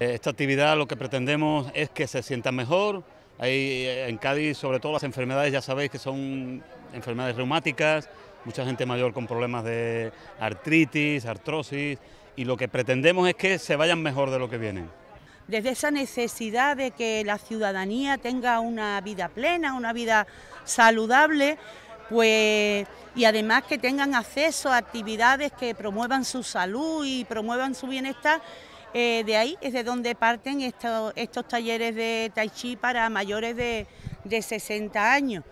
Esta actividad lo que pretendemos es que se sientan mejor. Hay en Cádiz, sobre todo las enfermedades, ya sabéis que son enfermedades reumáticas, mucha gente mayor con problemas de artritis, artrosis, y lo que pretendemos es que se vayan mejor de lo que vienen. Desde esa necesidad de que la ciudadanía tenga una vida plena, una vida saludable, pues y además que tengan acceso a actividades que promuevan su salud y promuevan su bienestar. Eh, de ahí es de donde parten estos, talleres de tai chi para mayores de, de 60 años.